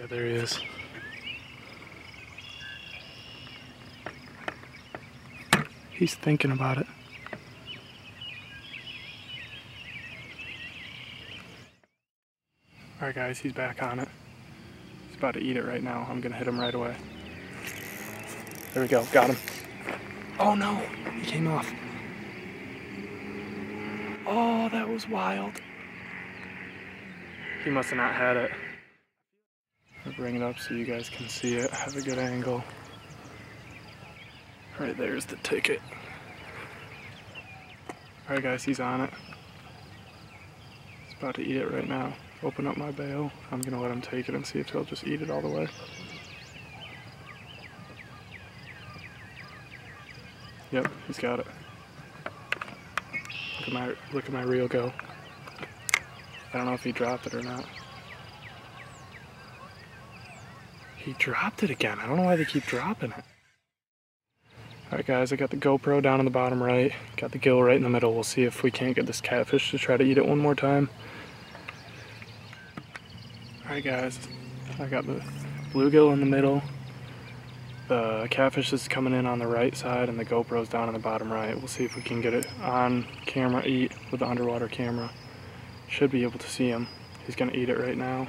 Yeah, there he is. He's thinking about it. Alright guys, he's back on it. He's about to eat it right now. I'm gonna hit him right away. There we go, got him. Oh no, he came off. Oh, that was wild. He must have not had it. I'll bring it up so you guys can see it, have a good angle. Right there's the ticket. Alright guys, he's on it. He's about to eat it right now. Open up my bail. I'm gonna let him take it and see if he'll just eat it all the way. Yep, he's got it. Look at my look at my reel go. I don't know if he dropped it or not. He dropped it again. I don't know why they keep dropping it. Alright guys, I got the GoPro down in the bottom right. Got the gill right in the middle. We'll see if we can't get this catfish to try to eat it one more time. Alright guys, I got the bluegill in the middle. The catfish is coming in on the right side and the GoPro's down in the bottom right. We'll see if we can get it on camera eat with the underwater camera. Should be able to see him. He's gonna eat it right now.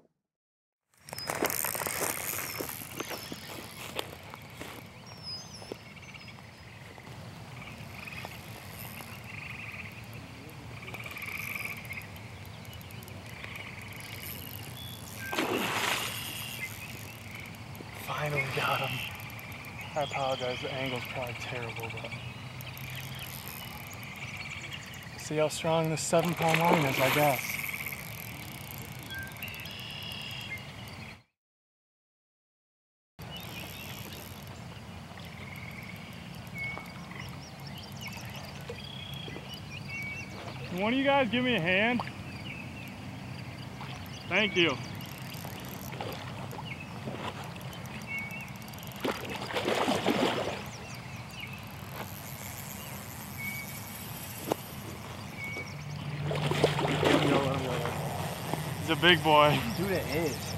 Finally got. I apologize, the angle's probably terrible, but. See how strong this seven pound line is, I guess. Can one of you guys give me a hand? Thank you. He's a big boy. Dude, it is.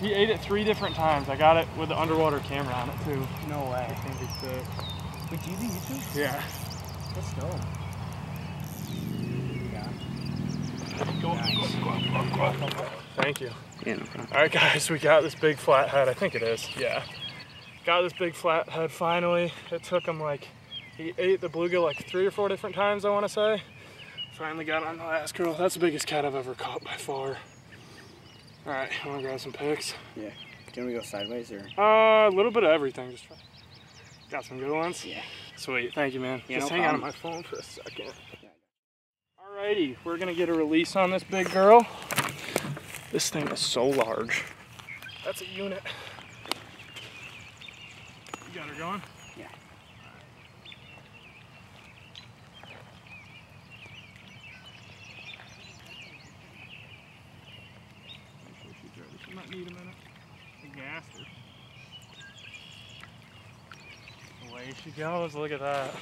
He ate it three different times. I got it with the underwater camera on it too. No way. I think it's sick. Wait, do you do YouTube? Yeah. Let's go. Yeah. Thank you. Yeah, no problem. All right, guys, we got this big flathead. I think it is. Yeah. Got this big flathead finally. It took him like, he ate the bluegill like three or four different times, I want to say. Finally got on the last curl. That's the biggest cat I've ever caught by far. All right, I want to grab some pics. Yeah. Can we go sideways or? Uh, a little bit of everything. Just try. Got some good ones. Yeah. Sweet. Thank you, man. Yeah, Just no hang on to problem. my phone for a second. Alrighty, we're gonna get a release on this big girl. This thing is so large. That's a unit. You got her going? Need a minute. I gassed her. Away she goes. Look at that.